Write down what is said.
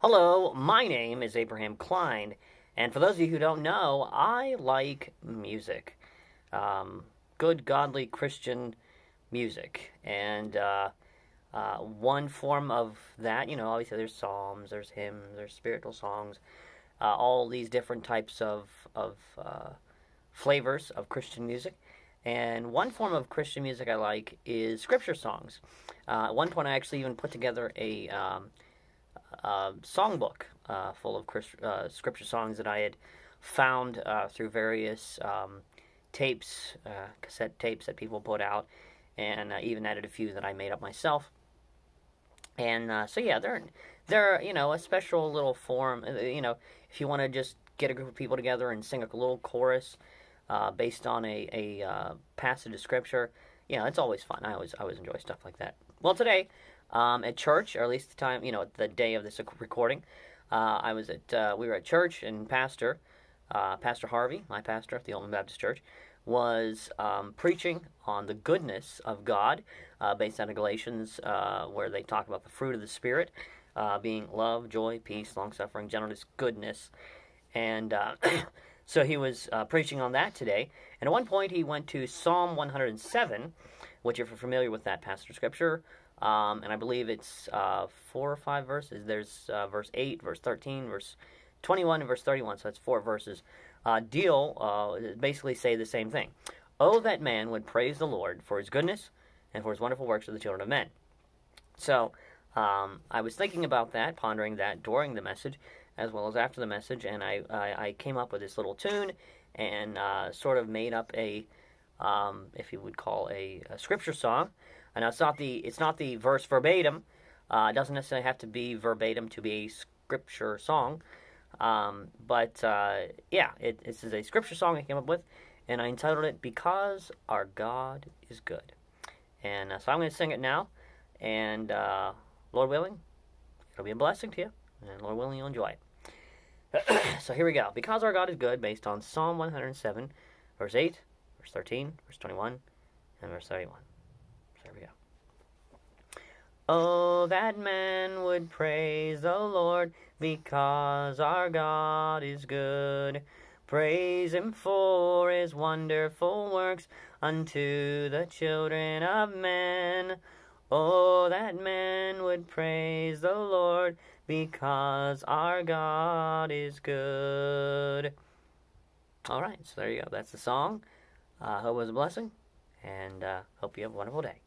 Hello, my name is Abraham Kline, and for those of you who don't know, I like music. Um, good, godly Christian music. And uh, uh, one form of that, you know, obviously there's psalms, there's hymns, there's spiritual songs, uh, all these different types of, of uh, flavors of Christian music. And one form of Christian music I like is scripture songs. Uh, at one point, I actually even put together a. Um, uh, songbook uh, full of Christ, uh, scripture songs that I had found uh, through various um, tapes, uh, cassette tapes that people put out, and even added a few that I made up myself. And so yeah, they're they're you know a special little form. You know, if you want to just get a group of people together and sing a little chorus based on a a passage of scripture, you know, it's always fun. I always I always enjoy stuff like that. Well, today um, at church, or at least the time, you know, the day of this recording. Uh, I was at, uh, we were at church, and Pastor, uh, Pastor Harvey, my pastor at the Ultimate Baptist Church, was um, preaching on the goodness of God, uh, based on Galatians, uh, where they talk about the fruit of the Spirit, uh, being love, joy, peace, long suffering, gentleness, goodness, and so he was preaching on that today. And at one point, he went to Psalm 107, which, if you're familiar with that of scripture, um, and I believe it's uh, four or five verses. There's uh, verse 8, verse 13, verse 21, and verse 31. So that's four verses. Uh, deal uh, basically say the same thing. Oh, that man would praise the Lord for his goodness and for his wonderful works to the children of men. So um, I was thinking about that, pondering that during the message as well as after the message, and I, I, I came up with this little tune and uh, sort of made up a, um, if you would call a, a scripture song I know it's not the it's not the verse verbatim. Uh, it doesn't necessarily have to be verbatim to be a scripture song. Um, but uh, yeah, it, this is a scripture song I came up with, and I entitled it "Because Our God Is Good." And uh, so I'm going to sing it now, and uh, Lord willing, it'll be a blessing to you, and Lord willing, you'll enjoy it. so here we go. Because our God is good, based on Psalm 107, verse 8, verse 13, verse 21, and verse 31. There we go. Oh, that man would praise the Lord because our God is good. Praise him for his wonderful works unto the children of men. Oh, that man would praise the Lord because our God is good. All right, so there you go. That's the song. I uh, hope it was a blessing, and uh, hope you have a wonderful day.